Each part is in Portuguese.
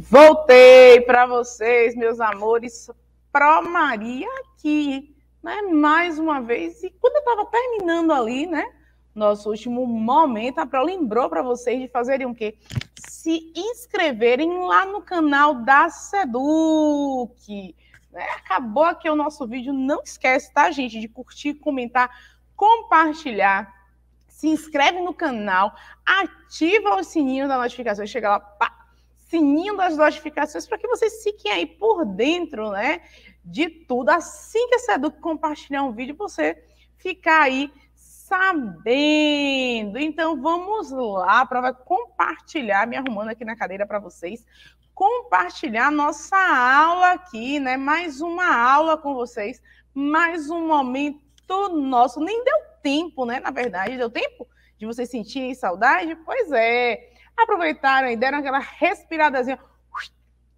Voltei para vocês, meus amores, Pro Maria aqui, né? Mais uma vez. E quando eu estava terminando ali, né? Nosso último momento, a Pro lembrou para vocês de fazerem o quê? Se inscreverem lá no canal da Seduc. Né? Acabou aqui o nosso vídeo. Não esquece, tá, gente, de curtir, comentar, compartilhar. Se inscreve no canal, ativa o sininho da notificação, chega lá, pá, sininho das notificações para que vocês fiquem aí por dentro, né, de tudo. Assim que a Seduc compartilhar um vídeo, você ficar aí sabendo. Então vamos lá para compartilhar, me arrumando aqui na cadeira para vocês, compartilhar nossa aula aqui, né? Mais uma aula com vocês, mais um momento nosso. Nem deu tempo, né? Na verdade, deu tempo de vocês sentirem saudade? Pois é aproveitaram e deram aquela respiradazinha,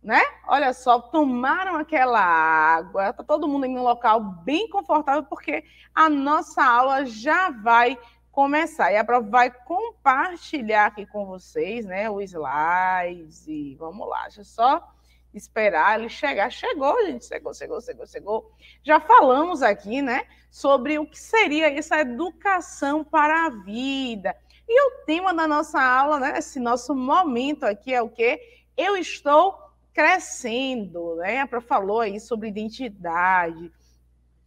né? Olha só, tomaram aquela água, tá todo mundo em um local bem confortável, porque a nossa aula já vai começar. E a prova vai compartilhar aqui com vocês, né, o slides, e vamos lá, deixa só esperar ele chegar. Chegou, gente, chegou, chegou, chegou, chegou. Já falamos aqui, né, sobre o que seria essa educação para a vida. E o tema da nossa aula, né, esse nosso momento aqui é o quê? Eu estou crescendo, né? A Pro falou aí sobre identidade,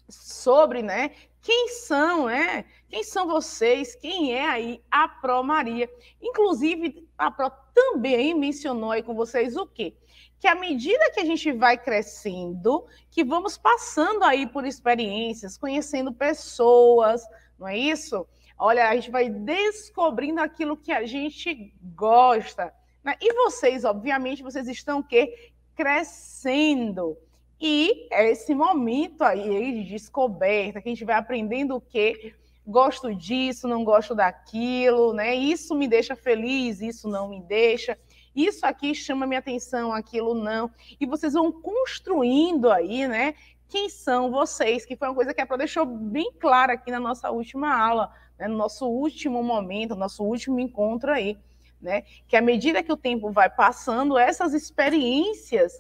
sobre, né, quem são, né? Quem são vocês? Quem é aí a Pro Maria? Inclusive, a Pro também mencionou aí com vocês o quê? Que à medida que a gente vai crescendo, que vamos passando aí por experiências, conhecendo pessoas, não é isso? Olha, a gente vai descobrindo aquilo que a gente gosta. Né? E vocês, obviamente, vocês estão o quê? Crescendo. E é esse momento aí de descoberta, que a gente vai aprendendo o quê? Gosto disso, não gosto daquilo, né? Isso me deixa feliz, isso não me deixa. Isso aqui chama minha atenção, aquilo não. E vocês vão construindo aí, né? Quem são vocês? Que foi uma coisa que a Pro deixou bem clara aqui na nossa última aula né, no nosso último momento, nosso último encontro aí, né? Que à medida que o tempo vai passando, essas experiências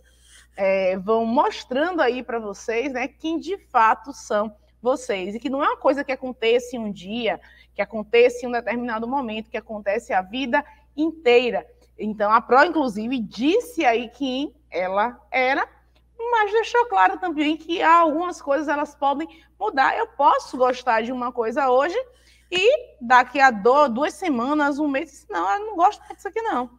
é, vão mostrando aí para vocês, né, quem de fato são vocês e que não é uma coisa que acontece em um dia, que acontece em um determinado momento, que acontece a vida inteira. Então a Pro, inclusive, disse aí quem ela era, mas deixou claro também que algumas coisas elas podem mudar. Eu posso gostar de uma coisa hoje e daqui a duas semanas, um mês, não, eu não gosto mais disso aqui, não.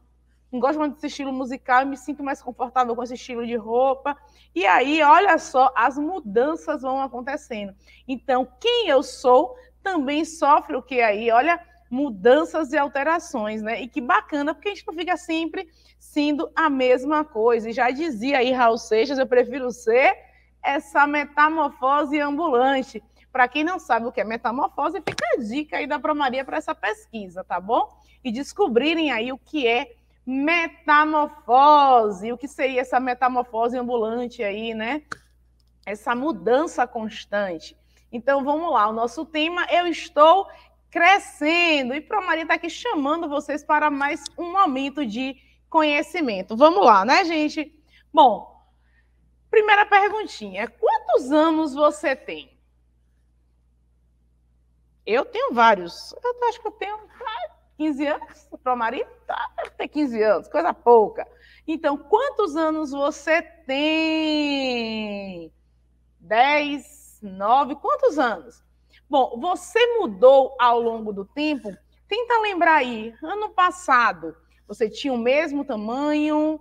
Não gosto mais desse estilo musical, eu me sinto mais confortável com esse estilo de roupa. E aí, olha só, as mudanças vão acontecendo. Então, quem eu sou também sofre o que aí? Olha, mudanças e alterações, né? E que bacana, porque a gente não fica sempre sendo a mesma coisa. E já dizia aí Raul Seixas, eu prefiro ser essa metamorfose ambulante. Para quem não sabe o que é metamorfose, fica a dica aí da Promaria para essa pesquisa, tá bom? E descobrirem aí o que é metamorfose, o que seria essa metamorfose ambulante aí, né? Essa mudança constante. Então vamos lá, o nosso tema eu estou crescendo e Promaria está aqui chamando vocês para mais um momento de conhecimento. Vamos lá, né, gente? Bom, primeira perguntinha: quantos anos você tem? Eu tenho vários. Eu acho que eu tenho 15 anos para o marido. Tá, ter 15 anos, coisa pouca. Então, quantos anos você tem? 10, 9, quantos anos? Bom, você mudou ao longo do tempo? Tenta lembrar aí, ano passado, você tinha o mesmo tamanho,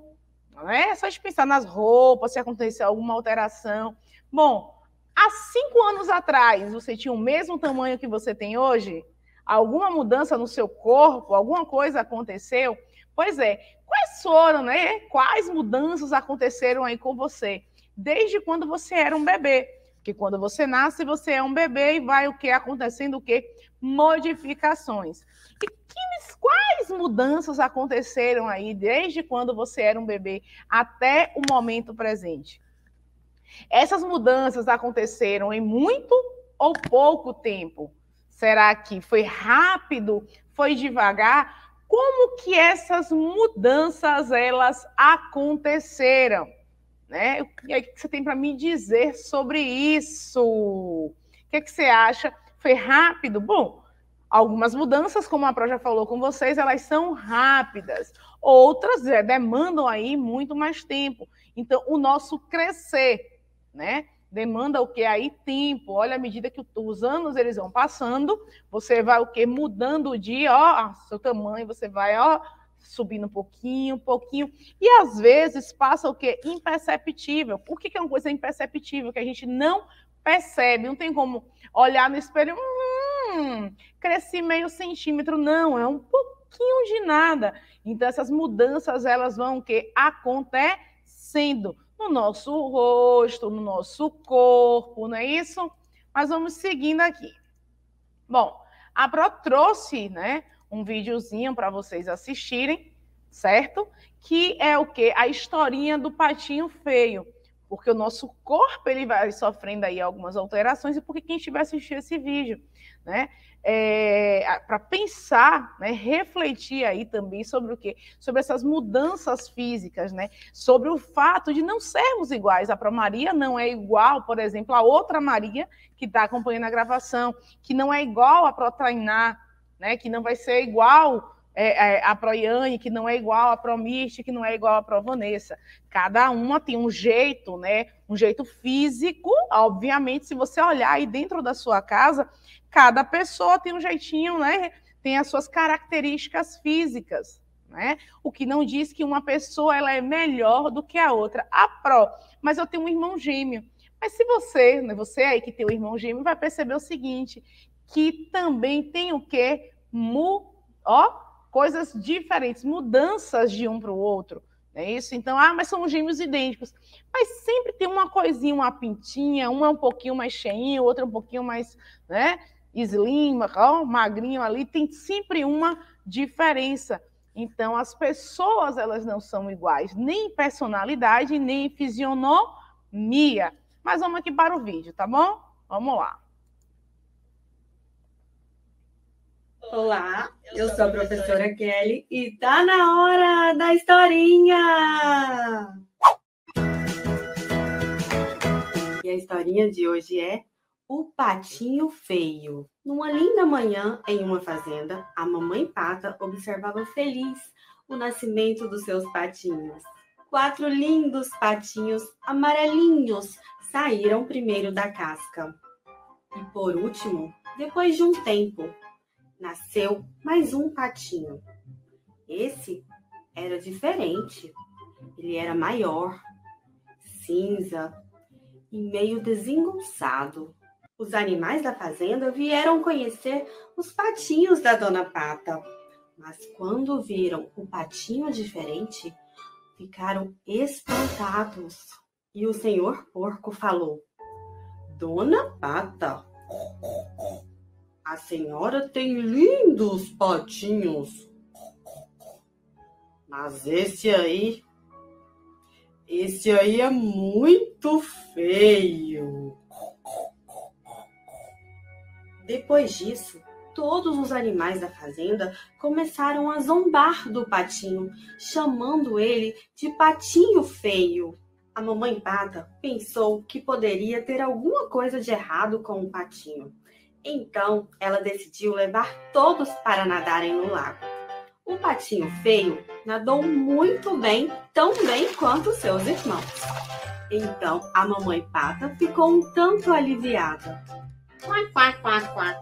não é? Só de pensar nas roupas, se aconteceu alguma alteração. Bom, Há cinco anos atrás, você tinha o mesmo tamanho que você tem hoje? Alguma mudança no seu corpo? Alguma coisa aconteceu? Pois é. Quais foram, né? Quais mudanças aconteceram aí com você? Desde quando você era um bebê? Porque quando você nasce, você é um bebê e vai o que acontecendo o que modificações. E que, quais mudanças aconteceram aí desde quando você era um bebê até o momento presente? Essas mudanças aconteceram em muito ou pouco tempo? Será que foi rápido? Foi devagar? como que essas mudanças elas aconteceram, né? O que, é que você tem para me dizer sobre isso? O que, é que você acha? Foi rápido? Bom, algumas mudanças, como a Pro já falou com vocês, elas são rápidas. Outras é, demandam aí muito mais tempo. Então, o nosso crescer, né? demanda o que aí tempo. Olha, à medida que os anos eles vão passando, você vai o que mudando o dia, ó, seu tamanho, você vai ó subindo um pouquinho, um pouquinho, e às vezes passa o que imperceptível. Que, que é uma coisa imperceptível que a gente não percebe? Não tem como olhar no espelho, hum, cresci meio centímetro, não, é um pouquinho de nada. Então essas mudanças elas vão o que acontecendo no nosso rosto, no nosso corpo, não é isso? Mas vamos seguindo aqui. Bom, a Pro trouxe, né, um videozinho para vocês assistirem, certo? Que é o que? A historinha do patinho feio. Porque o nosso corpo ele vai sofrendo aí algumas alterações e porque quem estiver assistindo esse vídeo, né? É, para pensar, né, refletir aí também sobre o quê? Sobre essas mudanças físicas, né? Sobre o fato de não sermos iguais. A Maria não é igual, por exemplo, a outra Maria que está acompanhando a gravação, que não é igual a Pro Trainar, né? Que não vai ser igual é, é, a Proiane, que não é igual a Promiste, que não é igual a Pro Vanessa. Cada uma tem um jeito, né? Um jeito físico, obviamente, se você olhar aí dentro da sua casa, cada pessoa tem um jeitinho, né? Tem as suas características físicas, né? O que não diz que uma pessoa ela é melhor do que a outra. A Pro, mas eu tenho um irmão gêmeo. Mas se você, né, você aí que tem um irmão gêmeo, vai perceber o seguinte, que também tem o quê? Mu, ó, coisas diferentes, mudanças de um para o outro. É isso? Então, ah, mas são gêmeos idênticos. Mas sempre tem uma coisinha, uma pintinha, um é um pouquinho mais cheinho, outro é um pouquinho mais, né? slim, ó, magrinho ali, tem sempre uma diferença. Então, as pessoas, elas não são iguais, nem em personalidade, nem em fisionomia. Mas vamos aqui para o vídeo, tá bom? Vamos lá. Olá, eu sou a professora Kelly e tá na hora da historinha! E a historinha de hoje é o Patinho Feio. Numa linda manhã, em uma fazenda, a mamãe pata observava feliz o nascimento dos seus patinhos. Quatro lindos patinhos amarelinhos saíram primeiro da casca. E por último, depois de um tempo, nasceu mais um patinho. Esse era diferente. Ele era maior, cinza e meio desengonçado os animais da fazenda vieram conhecer os patinhos da dona Pata. Mas quando viram o patinho diferente, ficaram espantados. E o senhor porco falou: Dona Pata, a senhora tem lindos patinhos. Mas esse aí, esse aí é muito feio. Depois disso, todos os animais da fazenda começaram a zombar do patinho, chamando ele de patinho feio. A mamãe pata pensou que poderia ter alguma coisa de errado com o patinho. Então, ela decidiu levar todos para nadarem no lago. O patinho feio nadou muito bem, tão bem quanto seus irmãos. Então, a mamãe pata ficou um tanto aliviada. Quá, quá, quá, quá.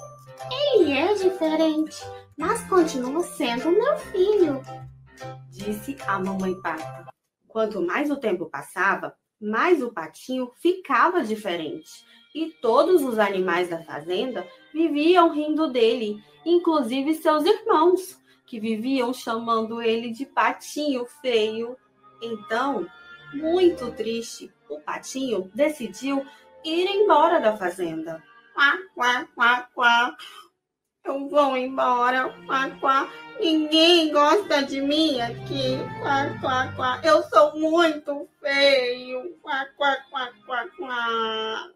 Ele é diferente, mas continua sendo meu filho, disse a mamãe pata. Quanto mais o tempo passava, mais o patinho ficava diferente. E todos os animais da fazenda viviam rindo dele, inclusive seus irmãos, que viviam chamando ele de patinho feio. Então, muito triste, o patinho decidiu ir embora da fazenda quá, quá, quá, quá. Eu vou embora, quá, quá. Ninguém gosta de mim aqui, quá, quá, quá. Eu sou muito feio, quá, quá, quá, quá, quá.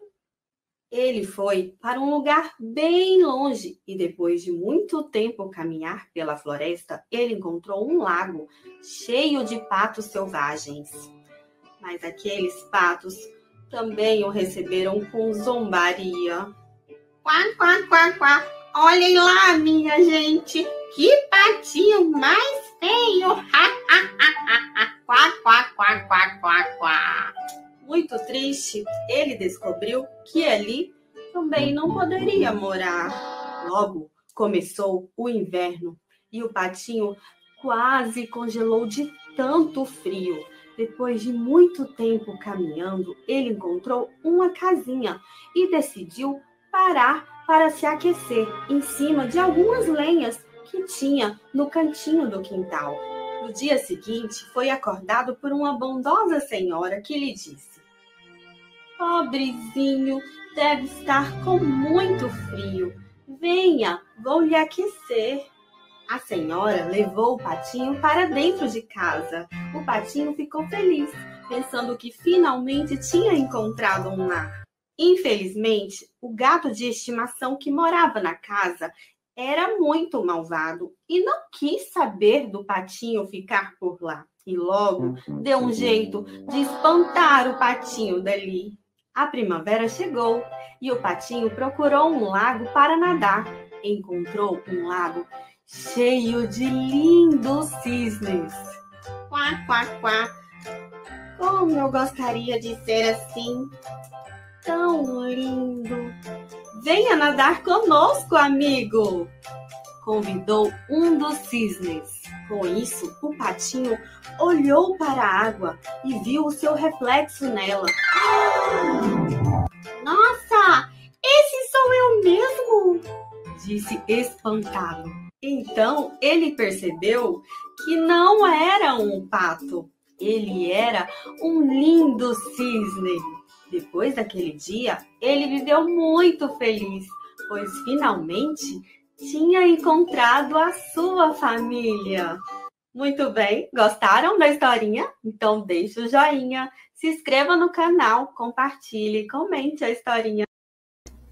Ele foi para um lugar bem longe e, depois de muito tempo caminhar pela floresta, ele encontrou um lago cheio de patos selvagens. Mas aqueles patos também o receberam com zombaria. Quá, quá, quá, quá. Olhem lá, minha gente, que patinho mais feio. Triste, ele descobriu que ali também não poderia morar. Logo começou o inverno e o patinho quase congelou de tanto frio. Depois de muito tempo caminhando, ele encontrou uma casinha e decidiu parar para se aquecer em cima de algumas lenhas que tinha no cantinho do quintal. No dia seguinte, foi acordado por uma bondosa senhora que lhe disse: Pobrezinho, deve estar com muito frio. Venha, vou lhe aquecer. A senhora levou o patinho para dentro de casa. O patinho ficou feliz, pensando que finalmente tinha encontrado um lar. Infelizmente, o gato de estimação que morava na casa era muito malvado e não quis saber do patinho ficar por lá. E logo deu um jeito de espantar o patinho dali. A primavera chegou e o patinho procurou um lago para nadar. Encontrou um lago cheio de lindos cisnes. Quá, quá, quá. Como eu gostaria de ser assim, tão lindo. Venha nadar conosco, amigo! Convidou um dos cisnes. Com isso, o patinho olhou para a água e viu o seu reflexo nela. Nossa, esse sou eu mesmo! Disse espantado. Então ele percebeu que não era um pato, ele era um lindo cisne. Depois daquele dia, ele viveu muito feliz, pois finalmente tinha encontrado a sua família. Muito bem, gostaram da historinha? Então deixe o joinha, se inscreva no canal, compartilhe, comente a historinha.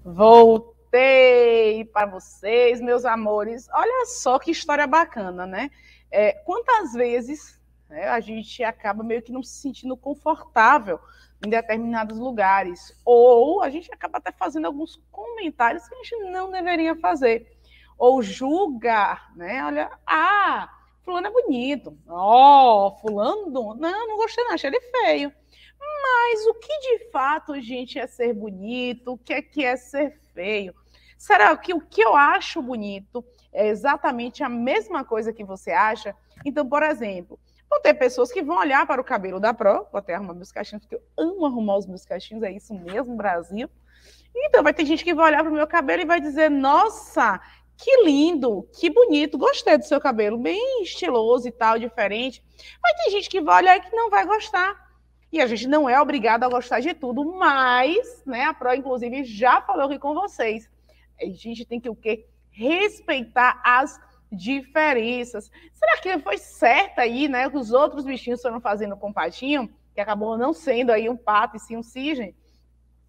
Voltei para vocês, meus amores. Olha só que história bacana, né? É, quantas vezes né, a gente acaba meio que não se sentindo confortável em determinados lugares, ou a gente acaba até fazendo alguns comentários que a gente não deveria fazer, ou julga, né? Olha, ah fulano é bonito. Ó, oh, fulano, não, não gostei não, achei ele feio. Mas o que de fato, gente, é ser bonito? O que é que é ser feio? Será que o que eu acho bonito é exatamente a mesma coisa que você acha? Então, por exemplo, vão ter pessoas que vão olhar para o cabelo da Pro, vou até arrumar meus cachinhos, porque eu amo arrumar os meus cachinhos, é isso mesmo, Brasil. Então, vai ter gente que vai olhar para o meu cabelo e vai dizer: Nossa, que lindo, que bonito, gostei do seu cabelo, bem estiloso e tal, diferente. Mas tem gente que vai olhar e que não vai gostar. E a gente não é obrigado a gostar de tudo, mas, né, a Pro, inclusive, já falou aqui com vocês. A gente tem que o quê? Respeitar as diferenças. Será que foi certo aí, né, que os outros bichinhos foram fazendo com o patinho, que acabou não sendo aí um pato e sim um cisne,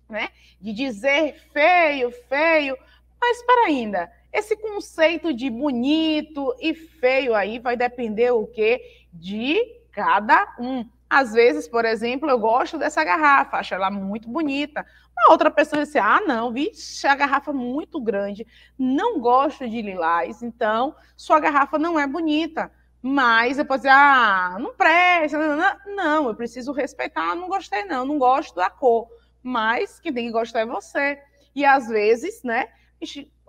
né? De dizer feio, feio, mas para ainda, esse conceito de bonito e feio aí vai depender o quê? De cada um. Às vezes, por exemplo, eu gosto dessa garrafa, acho ela muito bonita. Uma outra pessoa diz assim, ah, não, vixe, a garrafa é muito grande, não gosto de lilás, então sua garrafa não é bonita. Mas eu posso dizer, ah, não presta, não, eu preciso respeitar, não gostei não, não gosto da cor. Mas quem tem que gostar é você. E às vezes, né,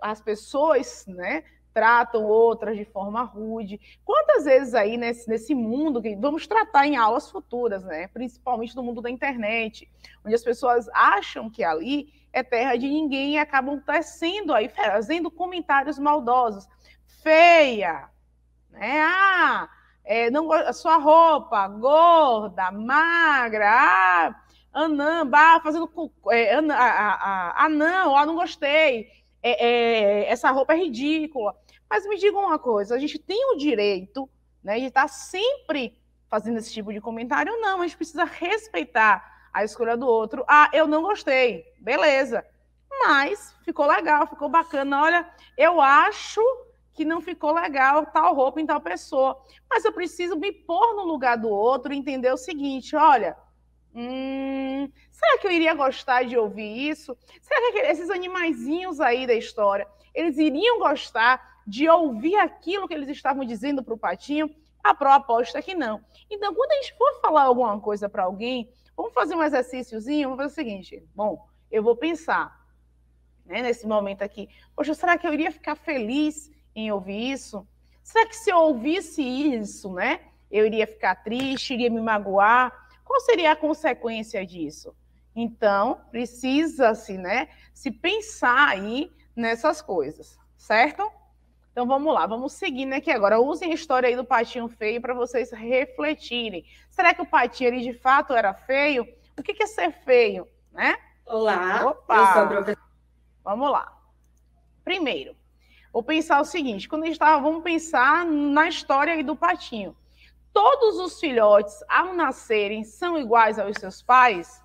as pessoas, né, tratam outras de forma rude. Quantas vezes aí nesse, nesse mundo que vamos tratar em aulas futuras, né, principalmente no mundo da internet, onde as pessoas acham que ali é terra de ninguém e acabam tecendo aí, fazendo comentários maldosos. Feia, né? Ah, é, não, sua roupa gorda, magra, ah, anã, bah, fazendo é, anã, ah, ah, ah, não, ah, não gostei é, é, essa roupa é ridícula. Mas me digam uma coisa: a gente tem o direito né, de estar sempre fazendo esse tipo de comentário? Não, a gente precisa respeitar a escolha do outro. Ah, eu não gostei, beleza. mas ficou legal, ficou bacana. Olha, eu acho que não ficou legal tal roupa em tal pessoa, mas eu preciso me pôr no lugar do outro e entender o seguinte: olha, hum, será que eu iria gostar de ouvir isso? Será que esses animaizinhos aí da história, eles iriam gostar de ouvir aquilo que eles estavam dizendo para o patinho? A pró aposta que não. Então, quando a gente for falar alguma coisa para alguém, vamos fazer um exercíciozinho, vamos fazer o seguinte: bom, eu vou pensar né, nesse momento aqui, poxa, será que eu iria ficar feliz em ouvir isso? Será que se eu ouvisse isso, né, eu iria ficar triste, iria me magoar? Qual seria a consequência disso? Então, precisa-se, né, se pensar aí nessas coisas, certo? Então vamos lá, vamos seguindo aqui agora. Usem a história aí do patinho feio para vocês refletirem. Será que o patinho ele de fato era feio? O que é ser feio, né? Olá, Opa. Vamos lá. Primeiro, vou pensar o seguinte: quando a gente estava, vamos pensar na história aí do patinho. Todos os filhotes, ao nascerem, são iguais aos seus pais?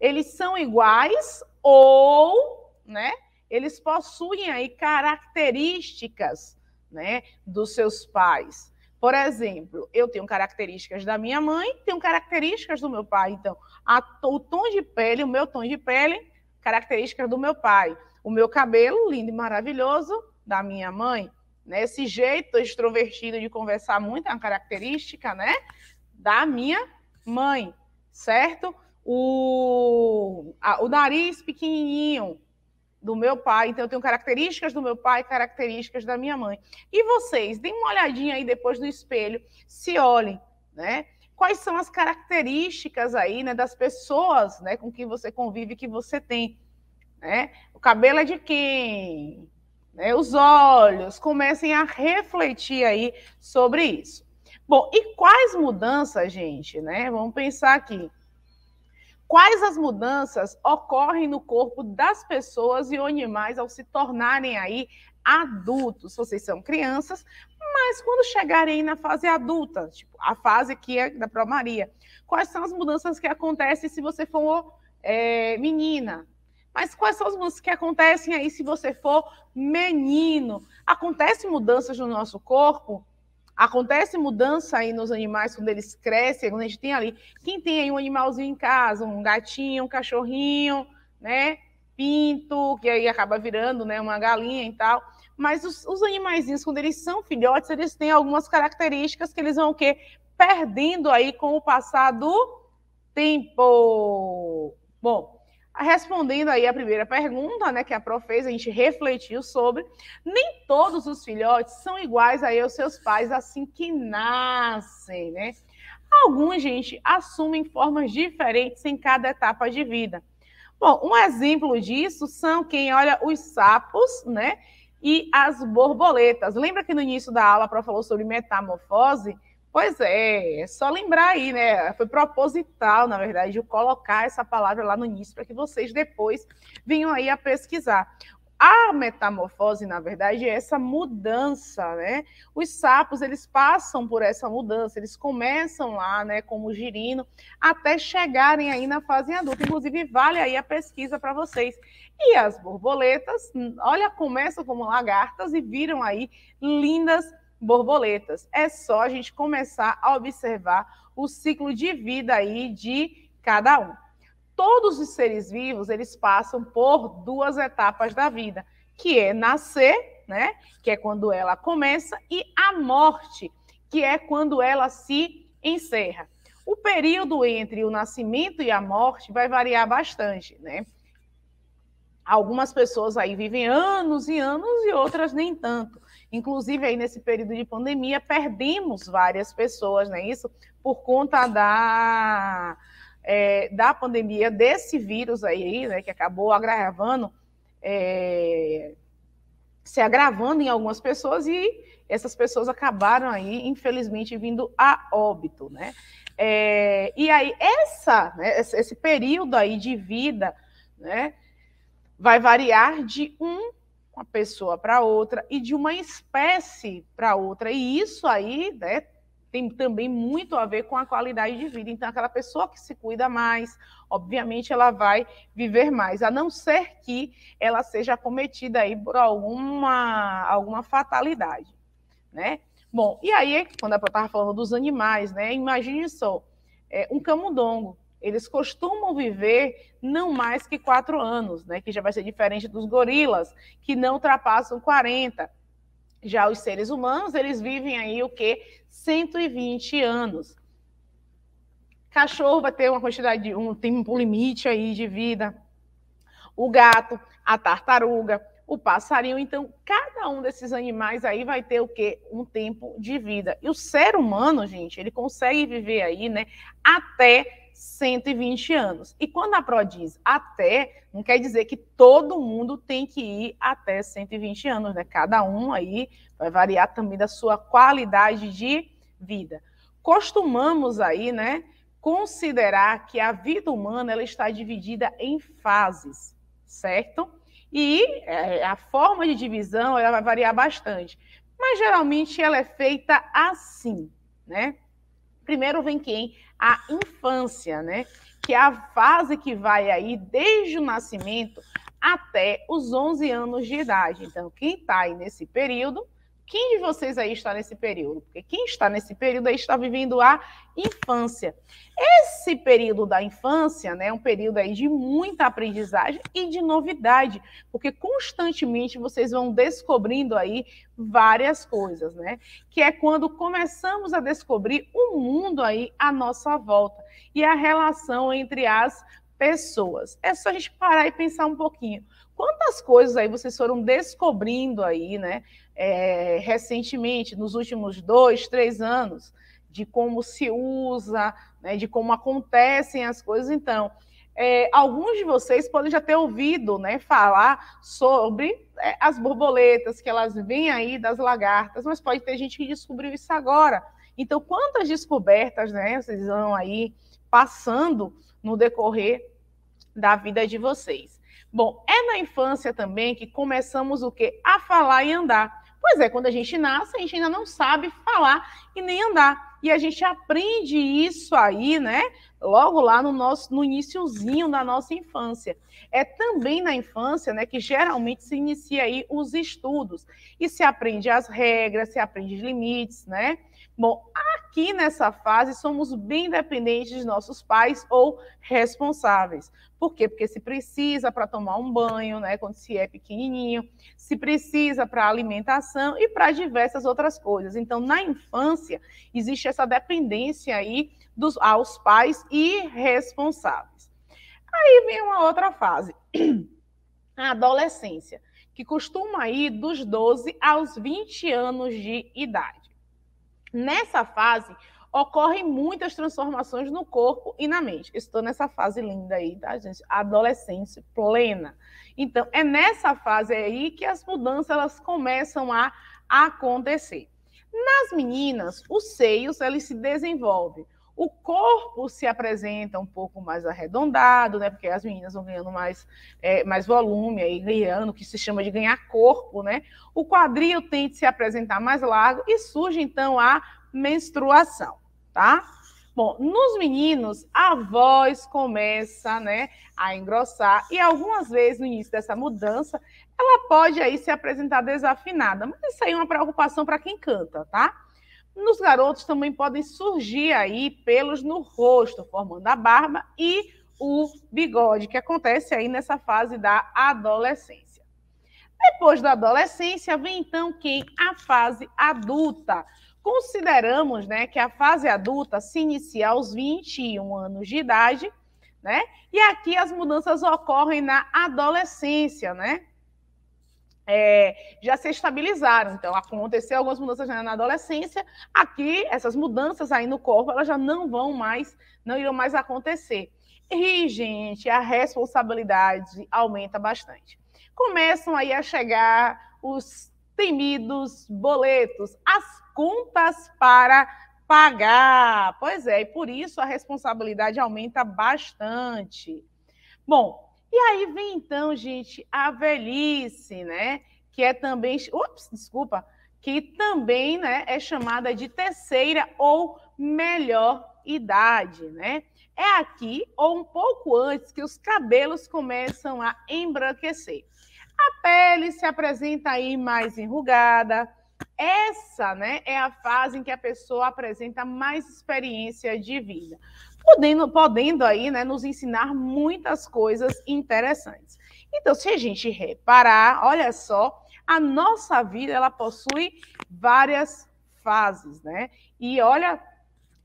Eles são iguais ou, né? Eles possuem aí características né, dos seus pais. Por exemplo, eu tenho características da minha mãe, tenho características do meu pai. Então, a, o tom de pele, o meu tom de pele, características do meu pai. O meu cabelo, lindo e maravilhoso, da minha mãe. Né? Esse jeito extrovertido de conversar muito é uma característica né, da minha mãe, certo? O, a, o nariz pequenininho, do meu pai, então eu tenho características do meu pai, características da minha mãe. E vocês, deem uma olhadinha aí depois do espelho, se olhem, né? Quais são as características aí, né, das pessoas, né, com quem você convive, que você tem, né? O cabelo é de quem? Né? Os olhos, comecem a refletir aí sobre isso. Bom, e quais mudanças, gente, né? Vamos pensar aqui. Quais as mudanças ocorrem no corpo das pessoas e animais ao se tornarem aí adultos? Vocês são crianças, mas quando chegarem na fase adulta, tipo, a fase que é da Pro Maria, quais são as mudanças que acontecem se você for é, menina? Mas quais são as mudanças que acontecem aí se você for menino? Acontecem mudanças no nosso corpo? Acontece mudança aí nos animais quando eles crescem, quando a gente tem ali. Quem tem aí um animalzinho em casa, um gatinho, um cachorrinho, né? Pinto, que aí acaba virando né, uma galinha e tal. Mas os, os animaizinhos, quando eles são filhotes, eles têm algumas características que eles vão o quê? Perdendo aí com o passar do tempo. Bom, Respondendo aí a primeira pergunta, né, que a Prof fez, a gente refletiu sobre, nem todos os filhotes são iguais aí aos seus pais assim que nascem, né? Alguns, gente, assumem formas diferentes em cada etapa de vida. Bom, um exemplo disso são quem olha os sapos, né, e as borboletas. Lembra que no início da aula a Prof falou sobre metamorfose? Pois é, é só lembrar aí, né? Foi proposital, na verdade, de colocar essa palavra lá no início para que vocês depois venham aí a pesquisar. A metamorfose, na verdade, é essa mudança, né? Os sapos, eles passam por essa mudança, eles começam lá, né, como girino, até chegarem aí na fase adulta. Inclusive, vale aí a pesquisa para vocês. E as borboletas, olha, começam como lagartas e viram aí lindas borboletas. É só a gente começar a observar o ciclo de vida aí de cada um. Todos os seres vivos, eles passam por duas etapas da vida, que é nascer, né, que é quando ela começa, e a morte, que é quando ela se encerra. O período entre o nascimento e a morte vai variar bastante, né? Algumas pessoas aí vivem anos e anos e outras nem tanto. Inclusive, aí nesse período de pandemia, perdemos várias pessoas, né? Isso por conta da, é, da pandemia, desse vírus aí, né? Que acabou agravando, é, se agravando em algumas pessoas e essas pessoas acabaram aí, infelizmente, vindo a óbito, né? É, e aí, essa, né, esse período aí de vida, né? Vai variar de um uma pessoa para outra e de uma espécie para outra. E isso aí, né, tem também muito a ver com a qualidade de vida. Então, aquela pessoa que se cuida mais, obviamente, ela vai viver mais, a não ser que ela seja acometida aí por alguma, alguma fatalidade, né? Bom, e aí, quando eu estava falando dos animais, né? Imagine só, é, um camundongo, eles costumam viver não mais que quatro anos, né? Que já vai ser diferente dos gorilas, que não ultrapassam 40. Já os seres humanos, eles vivem aí o quê? 120 anos. Cachorro vai ter uma quantidade, um tempo limite aí de vida. O gato, a tartaruga, o passarinho. Então, cada um desses animais aí vai ter o quê? Um tempo de vida. E o ser humano, gente, ele consegue viver aí, né, até 120 anos. E quando a PRO diz até, não quer dizer que todo mundo tem que ir até 120 anos, né? Cada um aí vai variar também da sua qualidade de vida. Costumamos aí, né, considerar que a vida humana ela está dividida em fases, certo? E é, a forma de divisão ela vai variar bastante, mas geralmente ela é feita assim, né? Primeiro vem quem? A infância, né? Que é a fase que vai aí desde o nascimento até os 11 anos de idade. Então, quem está aí nesse período quem de vocês aí está nesse período? Porque quem está nesse período aí está vivendo a infância. Esse período da infância, né, é um período aí de muita aprendizagem e de novidade, porque constantemente vocês vão descobrindo aí várias coisas, né? Que é quando começamos a descobrir o mundo aí à nossa volta e a relação entre as pessoas. É só a gente parar e pensar um pouquinho. Quantas coisas aí vocês foram descobrindo aí, né? É, recentemente, nos últimos dois, três anos, de como se usa, né, de como acontecem as coisas. Então, é, alguns de vocês podem já ter ouvido né, falar sobre é, as borboletas, que elas vêm aí das lagartas, mas pode ter gente que descobriu isso agora. Então, quantas descobertas né, vocês vão aí passando no decorrer da vida de vocês? Bom, é na infância também que começamos o quê? A falar e andar. Pois é, quando a gente nasce, a gente ainda não sabe falar e nem andar. E a gente aprende isso aí, né? Logo lá no nosso no iníciozinho da nossa infância. É também na infância, né, que geralmente se inicia aí os estudos e se aprende as regras, se aprende os limites, né? Bom, aqui nessa fase somos bem dependentes de nossos pais ou responsáveis. Por quê? Porque se precisa para tomar um banho, né, quando se é pequenininho, se precisa para alimentação e para diversas outras coisas. Então, na infância, existe essa dependência aí dos, aos pais e responsáveis. Aí vem uma outra fase, a adolescência, que costuma ir dos 12 aos 20 anos de idade. Nessa fase, ocorrem muitas transformações no corpo e na mente. Estou nessa fase linda aí, tá, gente? Adolescência plena. Então, é nessa fase aí que as mudanças elas começam a acontecer. Nas meninas, os seios eles se desenvolvem. O corpo se apresenta um pouco mais arredondado, né? Porque as meninas vão ganhando mais, é, mais volume, aí ganhando, que se chama de ganhar corpo, né? O quadril tende a se apresentar mais largo e surge então a menstruação, tá? Bom, nos meninos, a voz começa, né, a engrossar e algumas vezes no início dessa mudança, ela pode aí se apresentar desafinada, mas isso aí é uma preocupação para quem canta, tá? Nos garotos também podem surgir aí pelos no rosto, formando a barba e o bigode, que acontece aí nessa fase da adolescência. Depois da adolescência, vem então quem? A fase adulta. Consideramos né, que a fase adulta se inicia aos 21 anos de idade, né? E aqui as mudanças ocorrem na adolescência, né? É, já se estabilizaram. Então, aconteceu algumas mudanças na adolescência. Aqui, essas mudanças aí no corpo, elas já não vão mais, não irão mais acontecer. E, gente, a responsabilidade aumenta bastante. Começam aí a chegar os temidos boletos, as contas para pagar. Pois é, e por isso a responsabilidade aumenta bastante. Bom, e aí vem então, gente, a velhice, né? Que é também, ups, desculpa, que também né, é chamada de terceira ou melhor idade, né? É aqui ou um pouco antes que os cabelos começam a embranquecer. A pele se apresenta aí mais enrugada. Essa, né, é a fase em que a pessoa apresenta mais experiência de vida, podendo, podendo aí, né, nos ensinar muitas coisas interessantes. Então, se a gente reparar, olha só, a nossa vida ela possui várias fases, né? E olha,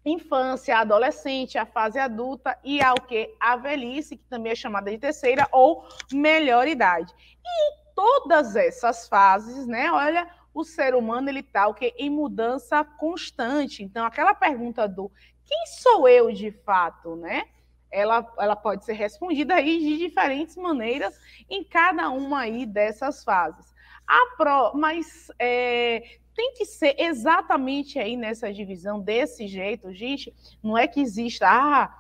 infância, adolescente, a fase adulta e ao que a velhice, que também é chamada de terceira ou melhor idade. E em todas essas fases, né? Olha, o ser humano ele está o que em mudança constante. Então, aquela pergunta do quem sou eu de fato, né? Ela, ela pode ser respondida aí de diferentes maneiras em cada uma aí dessas fases. A pro, mas é, tem que ser exatamente aí nessa divisão, desse jeito, gente. Não é que exista, ah,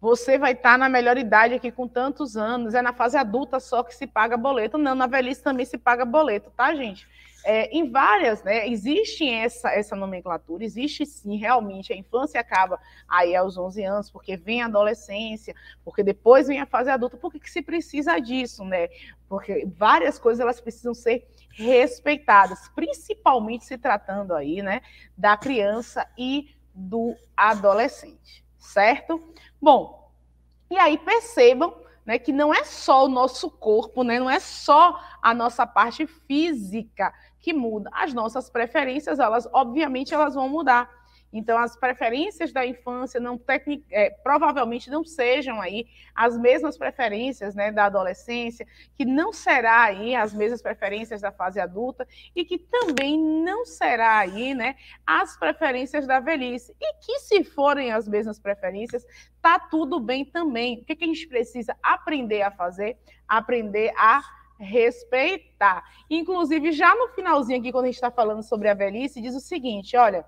você vai estar na melhor idade aqui com tantos anos, é na fase adulta só que se paga boleto. Não, na velhice também se paga boleto, tá, gente? É, em várias, né, existe essa, essa nomenclatura, existe sim, realmente, a infância acaba aí aos 11 anos, porque vem a adolescência, porque depois vem a fase adulta, por que, que se precisa disso, né? Porque várias coisas, elas precisam ser respeitadas, principalmente se tratando aí, né, da criança e do adolescente, certo? Bom, e aí percebam né, que não é só o nosso corpo, né, não é só a nossa parte física que muda. As nossas preferências, elas obviamente elas vão mudar. Então, as preferências da infância não tecnic, é, provavelmente não sejam aí as mesmas preferências né, da adolescência, que não será aí as mesmas preferências da fase adulta e que também não será aí né, as preferências da velhice. E que se forem as mesmas preferências, tá tudo bem também. O que, que a gente precisa aprender a fazer? Aprender a respeitar. Inclusive, já no finalzinho aqui, quando a gente está falando sobre a velhice, diz o seguinte: olha,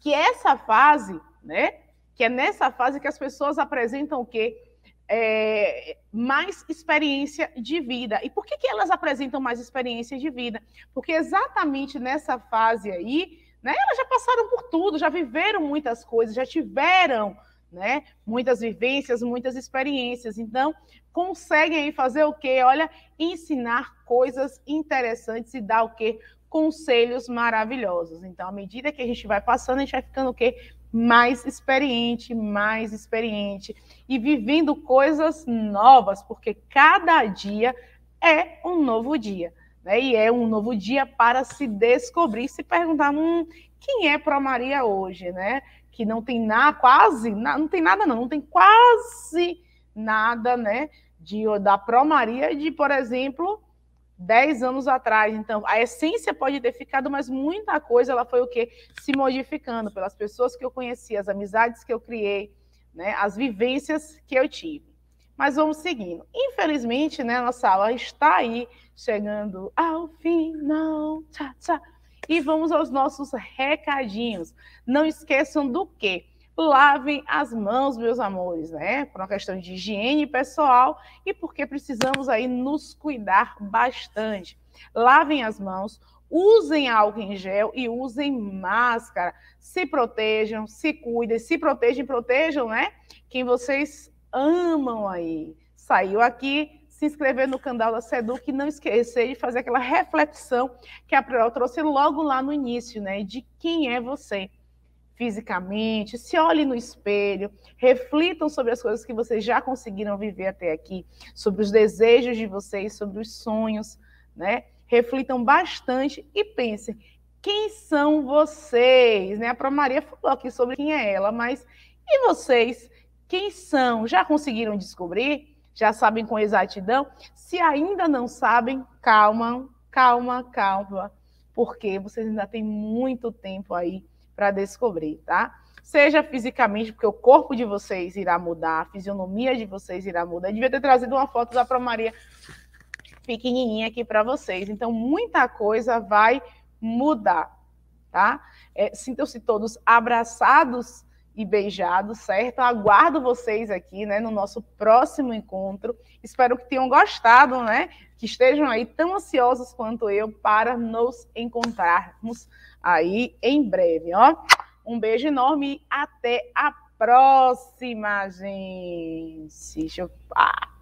que essa fase, né? Que é nessa fase que as pessoas apresentam o quê? É, mais experiência de vida. E por que, que elas apresentam mais experiência de vida? Porque exatamente nessa fase aí, né, elas já passaram por tudo, já viveram muitas coisas, já tiveram né, muitas vivências, muitas experiências. Então, conseguem aí fazer o quê? Olha, ensinar coisas interessantes e dar o quê? Conselhos maravilhosos. Então, à medida que a gente vai passando, a gente vai ficando o quê? Mais experiente, mais experiente e vivendo coisas novas, porque cada dia é um novo dia. Né? E é um novo dia para se descobrir, se perguntar, hum, quem é Pro Maria hoje, né? Que não tem nada, quase, não tem nada não, não tem quase nada, né? de, da Pro Maria de, por exemplo, 10 anos atrás. Então, a essência pode ter ficado, mas muita coisa ela foi o quê? Se modificando pelas pessoas que eu conheci, as amizades que eu criei, né? as vivências que eu tive. Mas vamos seguindo. Infelizmente, né, nossa aula está aí, chegando ao final. Tchá, tchá. E vamos aos nossos recadinhos. Não esqueçam do quê? lavem as mãos, meus amores, né? Por uma questão de higiene pessoal e porque precisamos aí nos cuidar bastante. Lavem as mãos, usem álcool em gel e usem máscara. Se protejam, se cuidem, se protejam, protejam, né? Quem vocês amam aí. Saiu aqui, se inscrever no canal da Seduc e não esquecer de fazer aquela reflexão que a Priol trouxe logo lá no início, né? De quem é você fisicamente, se olhem no espelho, reflitam sobre as coisas que vocês já conseguiram viver até aqui, sobre os desejos de vocês, sobre os sonhos, né? Reflitam bastante e pensem quem são vocês, né? A Pro Maria falou aqui sobre quem é ela, mas e vocês? Quem são? Já conseguiram descobrir? Já sabem com exatidão? Se ainda não sabem, calma, calma, calma, porque vocês ainda têm muito tempo aí para descobrir, tá? Seja fisicamente, porque o corpo de vocês irá mudar, a fisionomia de vocês irá mudar. Eu devia ter trazido uma foto da Pro Maria pequenininha aqui para vocês. Então, muita coisa vai mudar, tá? É, Sintam-se todos abraçados e beijado, certo? Aguardo vocês aqui, né, no nosso próximo encontro. Espero que tenham gostado, né? Que estejam aí tão ansiosos quanto eu para nos encontrarmos aí em breve, ó. Um beijo enorme e até a próxima, gente. Deixa eu... Ah.